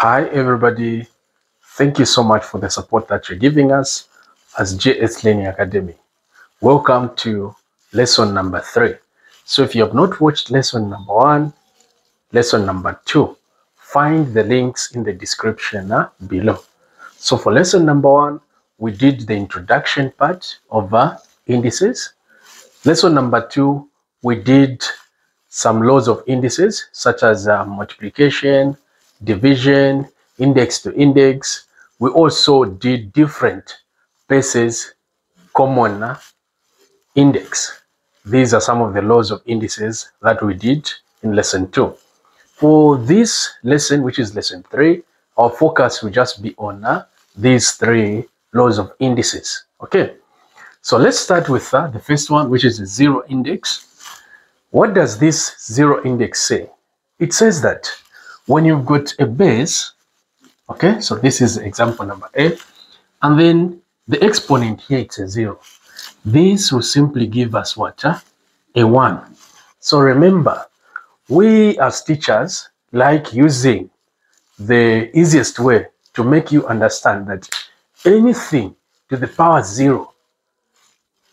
Hi, everybody. Thank you so much for the support that you're giving us as JS Learning Academy. Welcome to lesson number three. So, if you have not watched lesson number one, lesson number two, find the links in the description uh, below. So, for lesson number one, we did the introduction part of uh, indices. Lesson number two, we did some laws of indices such as uh, multiplication, division, index to index. We also did different bases, common uh, index. These are some of the laws of indices that we did in lesson two. For this lesson, which is lesson three, our focus will just be on uh, these three laws of indices. Okay, so let's start with uh, the first one, which is the zero index. What does this zero index say? It says that when you've got a base, okay, so this is example number A, and then the exponent here it's a zero. This will simply give us what? A one. So remember, we as teachers like using the easiest way to make you understand that anything to the power zero,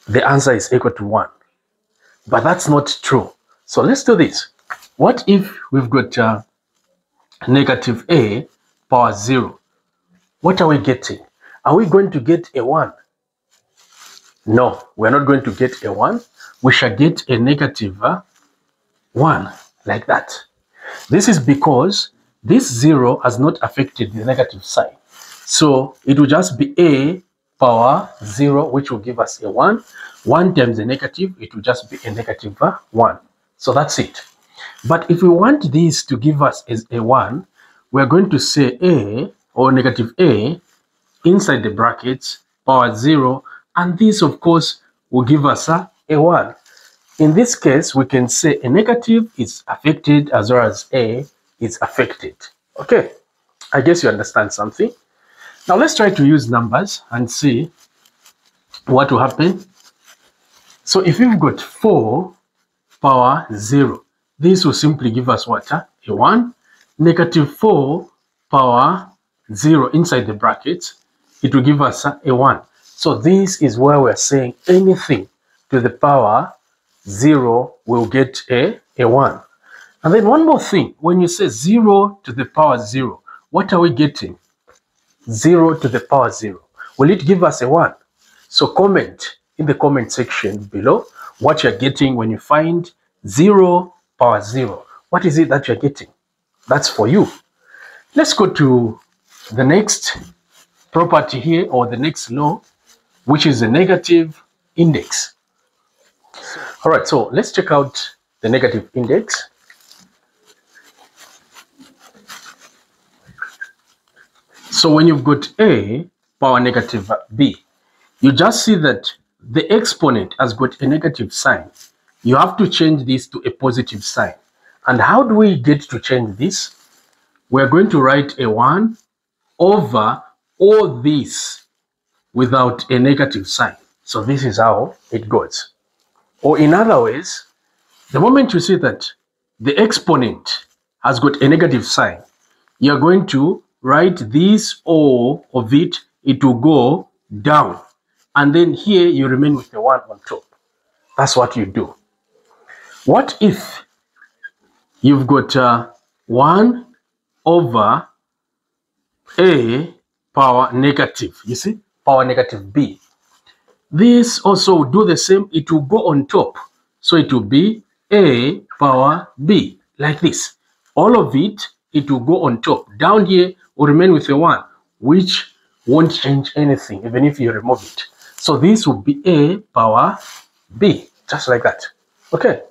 the answer is equal to one. But that's not true. So let's do this. What if we've got uh, negative a power 0? What are we getting? Are we going to get a 1? No, we're not going to get a 1. We shall get a negative uh, 1, like that. This is because this 0 has not affected the negative sign. So it will just be a power 0, which will give us a 1. 1 times the negative, it will just be a negative uh, 1. So that's it. But if we want this to give us as a 1, we're going to say a or negative a inside the brackets power 0 and this of course will give us a, a 1. In this case we can say a negative is affected as well as a is affected. Okay, I guess you understand something. Now let's try to use numbers and see what will happen. So if you've got 4 power 0, this will simply give us what? A 1 negative 4 power 0 inside the brackets, it will give us a 1. So this is where we're saying anything to the power 0 will get a, a 1. And then one more thing, when you say 0 to the power 0, what are we getting? 0 to the power 0. Will it give us a 1? So comment in the comment section below what you're getting when you find 0 power 0. What is it that you're getting? That's for you. Let's go to the next property here or the next law, which is the negative index. All right, so let's check out the negative index. So when you've got a power negative b, you just see that the exponent has got a negative sign. You have to change this to a positive sign. And how do we get to change this? We're going to write a 1 over all this without a negative sign. So this is how it goes. Or in other ways, the moment you see that the exponent has got a negative sign, you're going to write this O of it, it will go down. And then here you remain with the 1 on top. That's what you do. What if you've got uh, 1 over a power negative, you see, power negative b. This also do the same, it will go on top. So it will be a power b, like this. All of it, it will go on top. Down here will remain with a 1, which won't change anything, even if you remove it. So this will be a power b, just like that. Okay.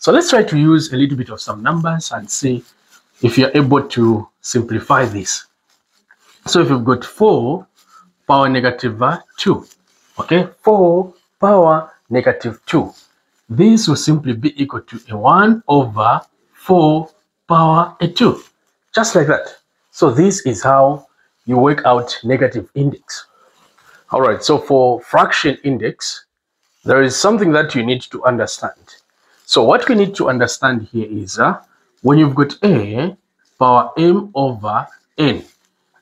So let's try to use a little bit of some numbers and see if you're able to simplify this. So if you've got 4 power negative 2, okay, 4 power negative 2, this will simply be equal to a 1 over 4 power a 2, just like that. So this is how you work out negative index. All right, so for fraction index, there is something that you need to understand. So what we need to understand here is uh, when you've got a power m over n.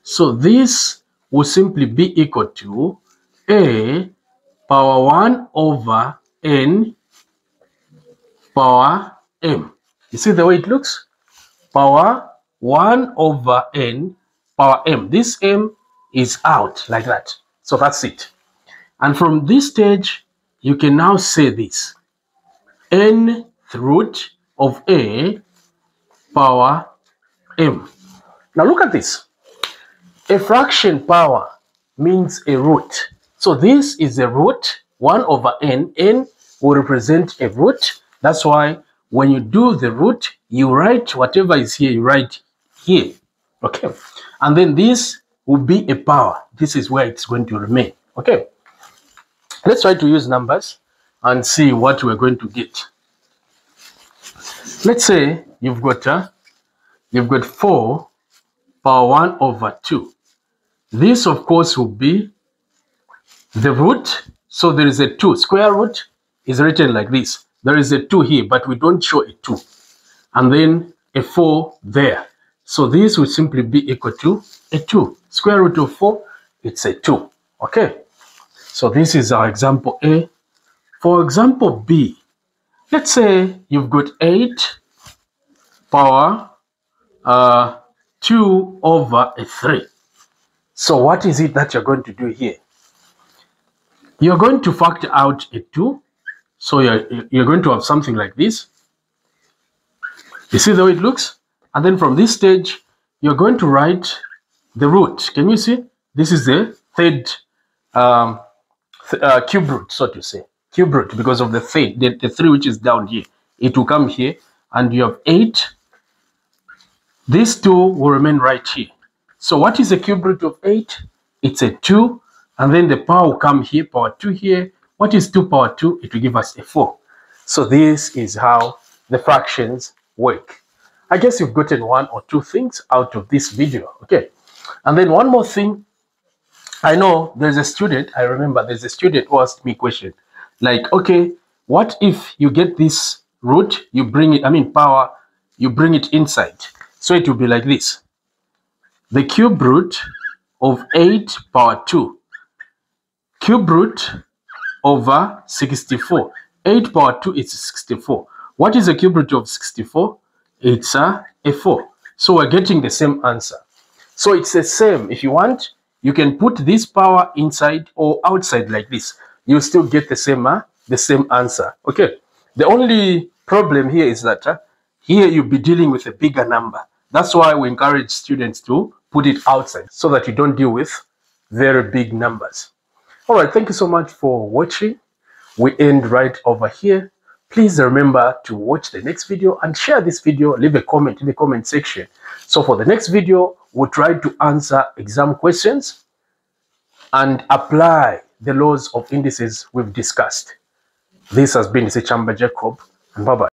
So this will simply be equal to a power 1 over n power m. You see the way it looks? Power 1 over n power m. This m is out like that. So that's it. And from this stage, you can now say this. Nth root of a power m. Now look at this. A fraction power means a root. So this is a root, 1 over n. n will represent a root. That's why when you do the root, you write whatever is here, you write here. Okay. And then this will be a power. This is where it's going to remain. Okay. Let's try to use numbers and see what we're going to get. Let's say you've got uh, you've got 4 power 1 over 2. This, of course, will be the root. So there is a 2. Square root is written like this. There is a 2 here, but we don't show a 2. And then a 4 there. So this will simply be equal to a 2. Square root of 4, it's a 2. Okay. So this is our example A. For example B, let's say you've got 8 power uh, 2 over a 3. So what is it that you're going to do here? You're going to factor out a 2. So you're, you're going to have something like this. You see the way it looks? And then from this stage, you're going to write the root. Can you see? This is the third um, th uh, cube root, so to say. Cube root because of the third, the, the 3 which is down here. It will come here and you have 8. These two will remain right here. So what is the cube root of 8? It's a 2. And then the power will come here, power 2 here. What is 2 power 2? It will give us a 4. So this is how the fractions work. I guess you've gotten one or two things out of this video. Okay. And then one more thing. I know there's a student, I remember there's a student who asked me a question. Like, okay, what if you get this root, you bring it, I mean power, you bring it inside. So it will be like this. The cube root of 8 power 2. Cube root over 64. 8 power 2 is 64. What is the cube root of 64? It's a, a 4. So we're getting the same answer. So it's the same. If you want, you can put this power inside or outside like this. You'll still get the same, uh, the same answer. Okay. The only problem here is that uh, here you'll be dealing with a bigger number. That's why we encourage students to put it outside so that you don't deal with very big numbers. All right. Thank you so much for watching. We end right over here. Please remember to watch the next video and share this video. Leave a comment in the comment section. So for the next video, we'll try to answer exam questions and apply the laws of indices we've discussed. This has been Chamba Jacob, and bye-bye.